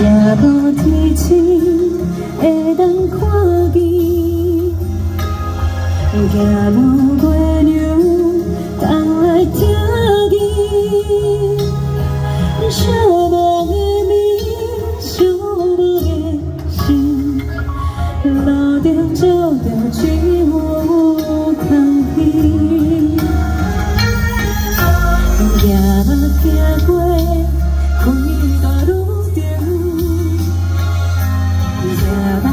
也无天星会当看见，也无月亮当来听你。想无的面，想无的心，留着照着只有空虚。也无听过。Yeah.